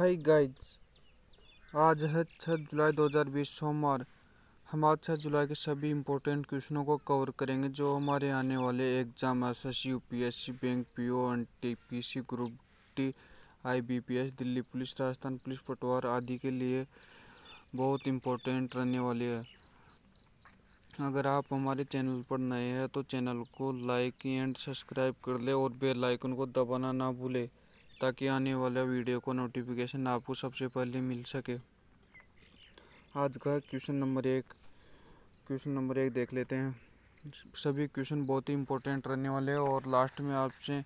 Hi guys आज है छः जुलाई 2020 सोमवार। हम आज छः जुलाई के सभी इम्पोर्टेंट क्वेश्चनों को कवर करेंगे जो हमारे आने वाले exams S U P S C bank P O N T P C group T I B P S Delhi police Rajasthan police पटवार आदि के लिए बहुत इम्पोर्टेंट रहने वाली है। अगर आप हमारे चैनल पर नए हैं तो चैनल को लाइक एंड सब्सक्राइब कर ले और बेल आइकन को दबाना ना भूले। ताकि आने वाला वीडियो को नोटिफिकेशन आपको सबसे पहले मिल सके। आज का क्वेश्चन नंबर एक। क्वेश्चन नंबर एक देख लेते हैं। सभी क्वेश्चन बहुत ही इम्पोर्टेंट रहने वाले हैं और लास्ट में आपसे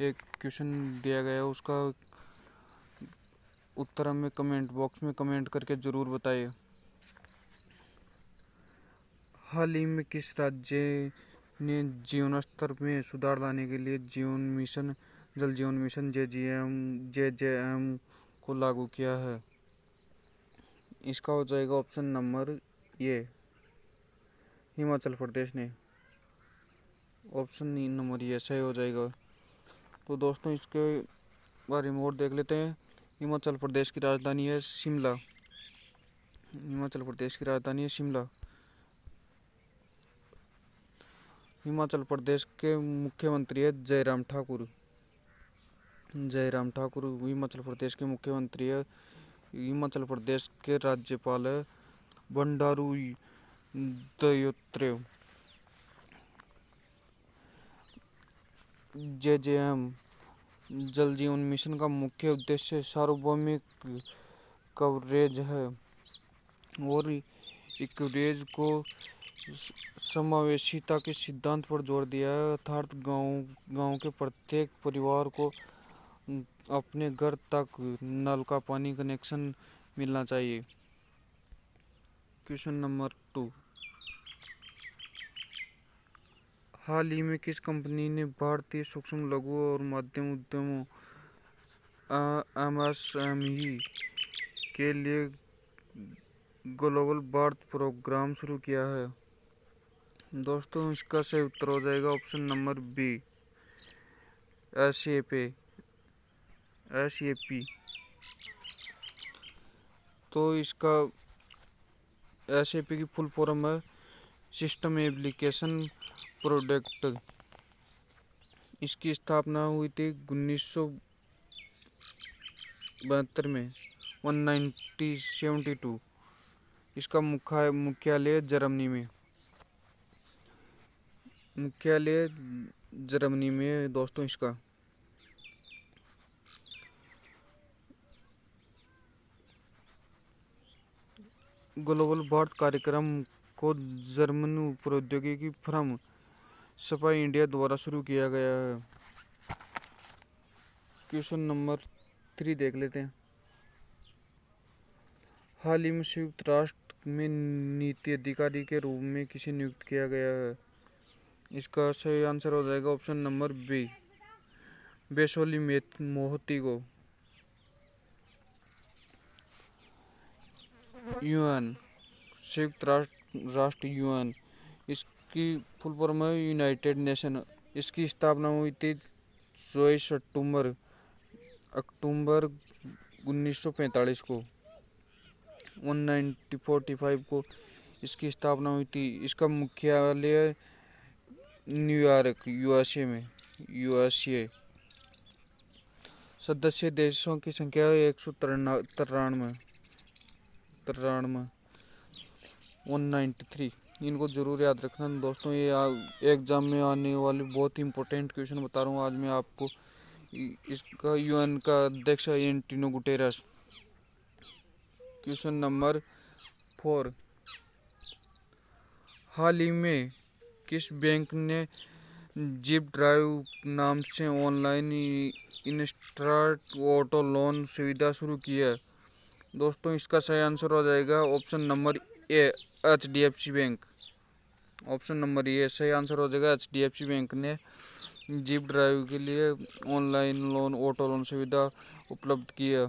एक क्वेश्चन दिया गया है। उसका उत्तर हमें कमेंट बॉक्स में कमेंट करके ज़रूर बताइए। हाल ही में किस राज्य ने जीवन स्तर में सुधार लाने के लिए जीवन मिशन जल जीवन mission J G M J J M को लागू किया है। इसका हो जाएगा ऑप्शन नंबर ये हिमाचल प्रदेश ने। ऑप्शन नंबर ये सही हो जाएगा। तो दोस्तों, इसके बारे में और देख लेते हैं। हिमाचल प्रदेश की राजधानी है शिमला। हिमाचल प्रदेश की राजधानी है शिमला। हिमाचल प्रदेश के मुख्यमंत्री है जयराम ठाकुर। जयराम ठाकुर, हिमाचल प्रदेश के मुख्यमंत्री है हिमाचल प्रदेश के राज्यपाल है Bandaru Dattatreya J J M जल जीवन मिशन का मुख्य उद्देश्य सार्वभौमिक कवरेज है और कवरेज को समावेशिता के सिद्धांत पर ज़ोर दिया है। अर्थात गाँव गाँव के प्रत्येक परिवार को अपने घर तक नल का पानी कनेक्शन मिलना चाहिए। क्वेश्चन नंबर टू हाल ही में किस कंपनी ने भारतीय सूक्ष्म लघु और मध्यम उद्यमों एम एस एम ई के लिए ग्लोबल भारत प्रोग्राम शुरू किया है? दोस्तों, इसका सही उत्तर हो जाएगा option number B S A P S A P तो इसका एस ए पी की फुल फॉर्म है सिस्टम एप्लीकेशन प्रोडक्ट इसकी स्थापना हुई थी उन्नीस सौ बहत्तर में वन नाइन्टी सेवेंटी टू इसका मुख्य मुख्यालय जर्मनी में। मुख्यालय जर्मनी में दोस्तों इसका। ग्लोबल भारत कार्यक्रम को जर्मन प्रौद्योगिकी फर्म सफ़ाई इंडिया द्वारा शुरू किया गया है। क्वेश्चन नंबर थ्री देख लेते हैं। हाल ही में संयुक्त राष्ट्र में नीति अधिकारी के रूप में किसे नियुक्त किया गया है? इसका सही आंसर हो जाएगा ऑप्शन नंबर बी। बेसोली मोहती को। यूएन, संयुक्त राष्ट्र राष्ट्र यूएन। इसकी फुल फॉर्म है यूनाइटेड नेशन, इसकी स्थापना हुई थी चौबीस अक्टूबर अक्टूबर 1945 को। 1945 को इसकी स्थापना हुई थी। इसका मुख्यालय न्यूयॉर्क, यूएसए में, यूएसए। सदस्य देशों की संख्या एक सौ तिरानवे। तिरानवे वन थ्री इनको ज़रूर याद रखना। दोस्तों, ये एग्ज़ाम में आने वाले बहुत ही इंपॉर्टेंट क्वेश्चन बता रहा हूँ। आज मैं आपको इसका यूएन का अध्यक्ष है Antonio Guterres. Question number four हाल ही में किस बैंक ने जिप ड्राइव नाम से ऑनलाइन इंस्टाट ऑटो लोन सुविधा शुरू की है? दोस्तों, इसका सही आंसर हो जाएगा option number A H D F C bank option number A सही आंसर हो जाएगा H D F C bank ने जीप ड्राइव के लिए ऑनलाइन लोन ऑटो लोन सुविधा उपलब्ध की है।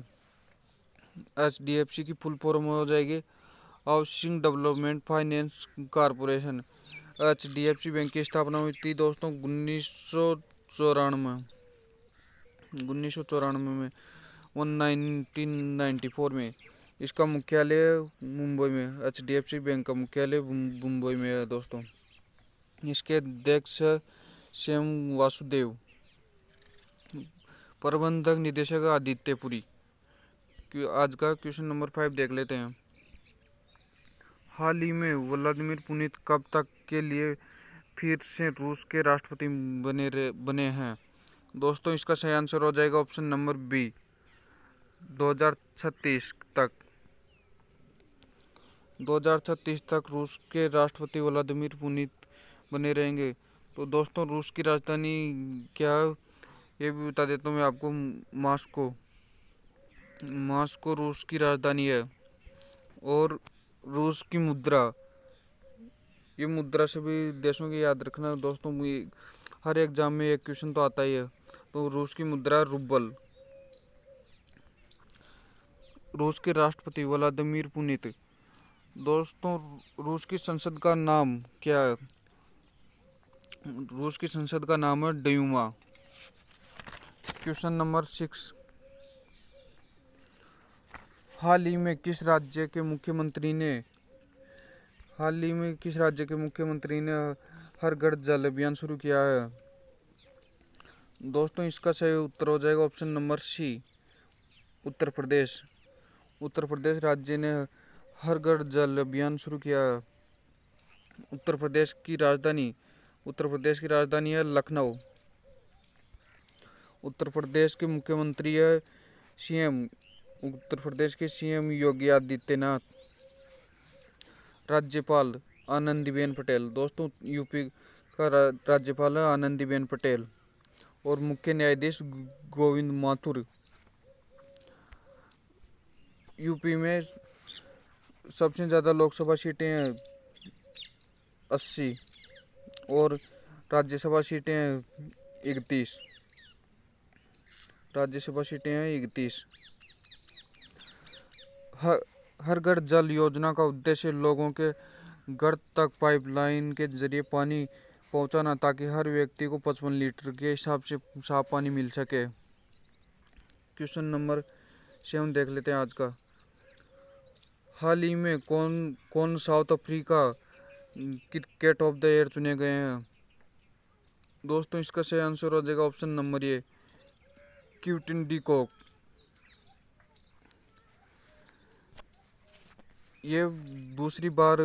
एच डी एफ़ सी की फुल फॉर्म हो जाएगी Housing Development Finance Corporation H D F C bank की स्थापना हुई थी दोस्तों, उन्नीस सौ चौरानवे उन्नीस सौ चौरानवे में। वन नाइनटीन में। इसका मुख्यालय मुंबई में H D F C bank का मुख्यालय मुंबई में है दोस्तों। इसके अध्यक्ष श्याम वासुदेव, प्रबंधक निदेशक आदित्यपुरी आज का क्वेश्चन नंबर फाइव देख लेते हैं। हाल ही में व्लादिमीर पुनित कब तक के लिए फिर से रूस के राष्ट्रपति बने रहे, बने हैं? दोस्तों, इसका सही आंसर हो जाएगा ऑप्शन नंबर बी। 2036 तक। 2036 तक रूस के राष्ट्रपति व्लादिमीर पुनित बने रहेंगे। तो दोस्तों, रूस की राजधानी क्या ये भी बता देता हूँ मैं आपको, मास्को। मास्को रूस की राजधानी है और रूस की मुद्रा। ये मुद्रा से भी देशों की याद रखना दोस्तों हर एग्ज़ाम में एक क्वेश्चन तो आता ही है। तो रूस की मुद्रा रुबल रूस के राष्ट्रपति व्लादिमीर पुनित। दोस्तों, रूस की संसद का नाम क्या है? रूस की संसद का नाम है डयूमा। Question number six. हाल ही में किस राज्य के मुख्यमंत्री ने, हाल ही में किस राज्य के मुख्यमंत्री ने हर घर जल अभियान शुरू किया है? दोस्तों, इसका सही उत्तर हो जाएगा option number C, Uttar Pradesh. Uttar Pradesh राज्य ने हर घर जल अभियान शुरू किया। उत्तर प्रदेश की राजधानी, उत्तर प्रदेश की राजधानी है लखनऊ। उत्तर प्रदेश के मुख्यमंत्री है सीएम, उत्तर प्रदेश के सीएम योगी आदित्यनाथ। राज्यपाल आनंदीबेन पटेल। दोस्तों, यूपी का राज्यपाल है आनंदीबेन पटेल और मुख्य न्यायाधीश गोविंद माथुर। यूपी में सबसे ज़्यादा लोकसभा सीटें हैं अस्सी और राज्यसभा सीटें हैं इकतीस। राज्यसभा सीटें हैं इकतीस। हर हर घर जल योजना का उद्देश्य लोगों के घर तक पाइपलाइन के ज़रिए पानी पहुंचाना ताकि हर व्यक्ति को पचपन लीटर के हिसाब से साफ़ पानी मिल सके। क्वेश्चन नंबर सेवन देख लेते हैं आज का। हाल ही में कौन कौन South Africa cricket of the year चुने गए हैं। दोस्तों, इसका सही आंसर हो जाएगा ऑप्शन नंबर ये क्यूटिन डी कोक ये दूसरी बार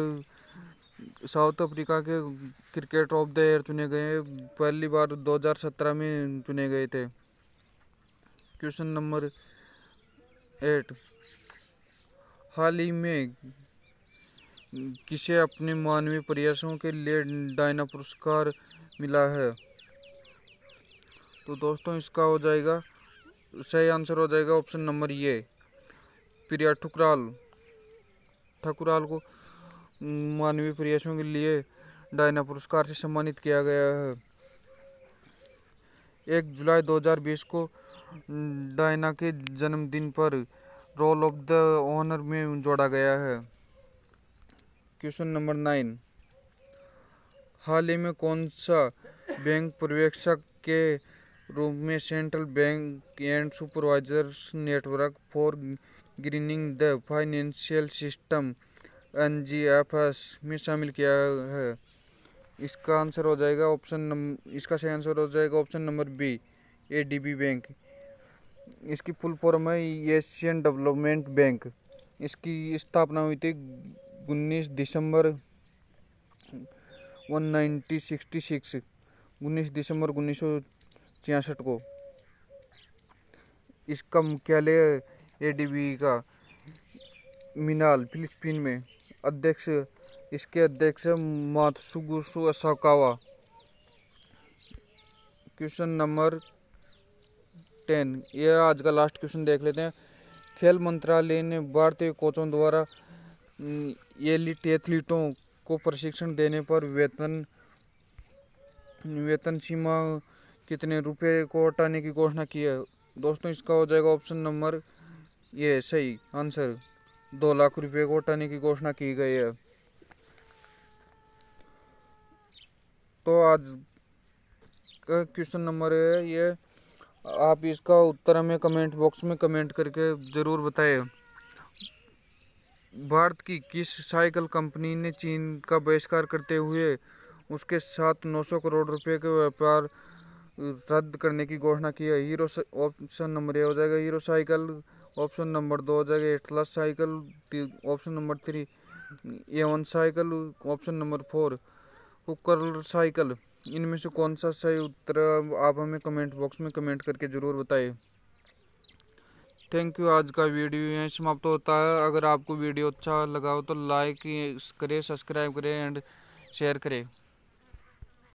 साउथ अफ्रीका के क्रिकेट ऑफ़ द ईयर चुने गए हैं। पहली बार 2017 में चुने गए थे। क्वेश्चन नंबर एट हाल ही में किसे अपने मानवीय प्रयासों के लिए डायना पुरस्कार मिला है? तो दोस्तों, इसका हो जाएगा, सही आंसर हो जाएगा ऑप्शन नंबर ये प्रिया ठुकराल। ठकुराल को मानवीय प्रयासों के लिए डायना पुरस्कार से सम्मानित किया गया है। एक जुलाई 2020 को डायना के जन्मदिन पर रोल ऑफ़ द ऑनर में जोड़ा गया है। क्वेश्चन नंबर नाइन हाल ही में कौन सा बैंक पर्यवेक्षक के रूप में Central Bank and Supervisors Network for Greening the Financial System N G F S में शामिल किया है? इसका आंसर हो जाएगा ऑप्शन नंबर इसका सही आंसर हो जाएगा option number B A D B bank इसकी फुल फॉर्म है एशियन डेवलपमेंट बैंक। इसकी स्थापना हुई थी उन्नीस दिसंबर वन नाइनटी सिक्सटी सिक्स उन्नीस दिसंबर उन्नीस सौ छियासठ को। इसका मुख्यालय एडीबी का मिनाल फिलिस्पीन में। अध्यक्ष, इसके अध्यक्ष Masatsugu Asakawa. Question number ten ये आज का लास्ट क्वेश्चन देख लेते हैं। खेल मंत्रालय ने भारतीय कोचों द्वारा एलिट एथलीटों को प्रशिक्षण देने पर वेतन वेतन सीमा कितने रुपए को हटाने की घोषणा की है? दोस्तों, इसका हो जाएगा ऑप्शन नंबर ये सही आंसर दो लाख रुपए को हटाने की घोषणा की गई है। तो आज क्वेश्चन नंबर है ये आप इसका उत्तर हमें कमेंट बॉक्स में कमेंट करके ज़रूर बताएँ। भारत की किस साइकिल कंपनी ने चीन का बहिष्कार करते हुए उसके साथ 900 करोड़ रुपए के व्यापार रद्द करने की घोषणा की है? हीरो ऑप्शन नंबर ए हो जाएगा। हीरो साइकिल ऑप्शन नंबर दो हो जाएगा। Atlas cycle option number three Avon cycle option number four cooker cycle, इनमें से कौन सा सही उत्तर आप हमें कमेंट बॉक्स में कमेंट करके ज़रूर बताएँ थैंक यू आज का वीडियो यहीं समाप्त तो होता है। अगर आपको वीडियो अच्छा लगा हो तो लाइक करें सब्सक्राइब करें एंड शेयर करें।